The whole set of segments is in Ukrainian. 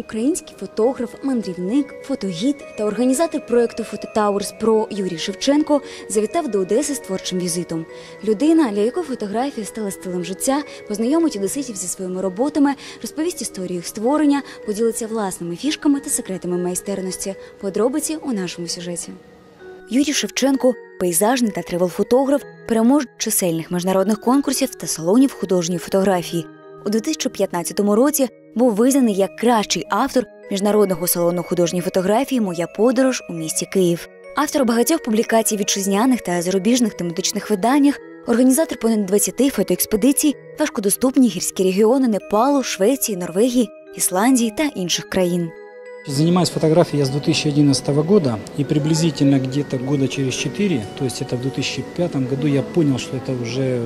Український фотограф, мандрівник, фотогід та організатор проєкту «Фототауерс» про Юрій Шевченко завітав до Одеси з творчим візитом. Людина, для якої фотографія стала стилем життя, познайомить одеситів зі своїми роботами, розповість історію їх створення, поділиться власними фішками та секретами майстерності. Подробиці у нашому сюжеті. Юрій Шевченко пейзажний та тревел-фотограф, переможець чисельних міжнародних конкурсів та салонів художньої фотографії. У 2015 році був визнаний як кращий автор міжнародного салону художньої фотографії Моя подорож у місті Київ. Автор багатьох публікацій в вітчизняних та зарубіжних тематичних виданнях, організатор понад 20 фотоекспедицій, важкодоступні гірські регіони Непалу, Швеції, Норвегії, Ісландії та інших країн. Занимаюсь фотографией я с 2011 года, и приблизительно где-то года через 4, то есть это в 2005 году, я понял, что это уже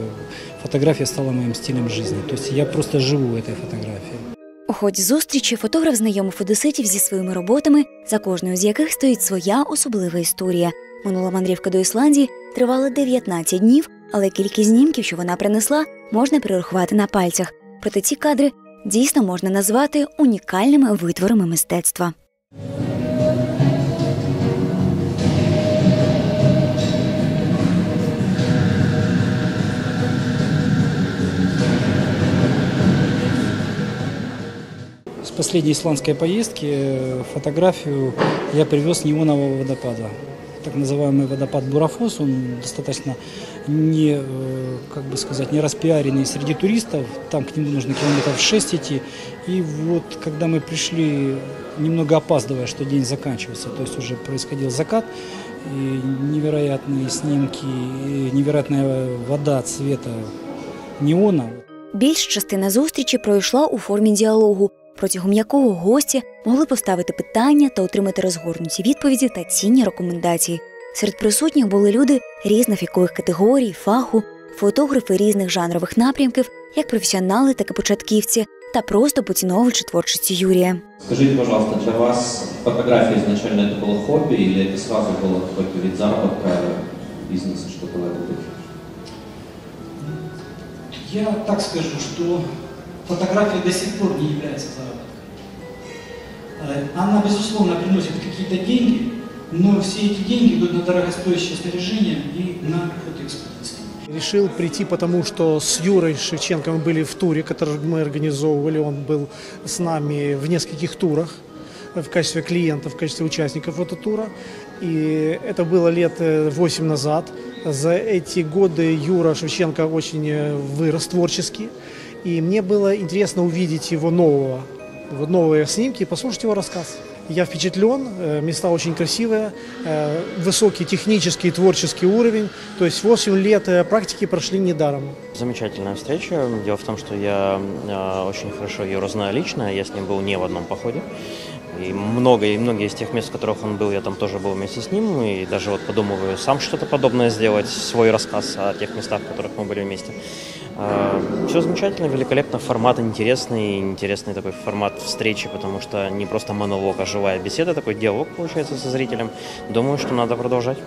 фотография стала моим стилем жизни. То есть я просто живу этой фотографией. У ході зустрічі фотограф знайомив одеситів зі своїми роботами, за кожною з яких стоїть своя особлива історія. Минула мандрівка до Ісландії тривала 19 днів, але кількість знімків, що вона принесла, можна перерахувати на пальцях. Проте ці кадри дійсно можна назвати унікальними витворами мистецтва. последней исландской поездки э, фотографию я привез с неонового водопада. Так называемый водопад Бурафос, он достаточно не, э, как бы сказать, не распиаренный среди туристов. Там к нему нужно километров 6 идти. И вот когда мы пришли, немного опаздывая, что день заканчивается, то есть уже происходил закат, и невероятные снимки, и невероятная вода цвета неона. Більш частина зустрічі пройшла у формі діалогу, протягом якого гості могли поставити питання та отримати розгорнуті відповіді та цінні рекомендації. Серед присутніх були люди різних вікових категорій, фаху, фотографи різних жанрових напрямків, як професіонали, так і початківці, та просто поціновувачі творчості Юрія. Скажите, пожалуйста, для вас фотография изначально это было хобби или это сразу было какой-то вид заработка, бизнеса, что-то в этом духе? Я так скажу, что фотография до сих пор не является заработком. Э, Она, безусловно, приносит какие-то деньги, но все эти деньги идут на дорогостоящее снаряжение и на фотоэкспедиции. Решил прийти, потому что с Юрой Шевченко мы были в туре, который мы организовывали. Он был с нами в нескольких турах в качестве клиента, в качестве участников фототура. И это было лет э, 8 назад. За эти годы Юра Шевченко очень э, вырос творчески. И мне было интересно увидеть его нового, вот новые снимки и послушать его рассказ. Я впечатлен, э, места очень красивые, э, высокий технический и творческий уровень. То есть 8 лет э, практики прошли недаром. Замечательная встреча. Дело в том, что я очень хорошо Юру знаю лично. Я с ним был не в одном походе. И много, и многие из тех мест, в которых он был, я там тоже был вместе с ним. И даже вот подумываю сам что-то подобное сделать, свой рассказ о тех местах, в которых мы были вместе. Все замечательно, великолепно, формат интересный, интересный такой формат встречи, потому что не просто монолог, а живая беседа, такой диалог получается со зрителем. Думаю, что надо продолжать.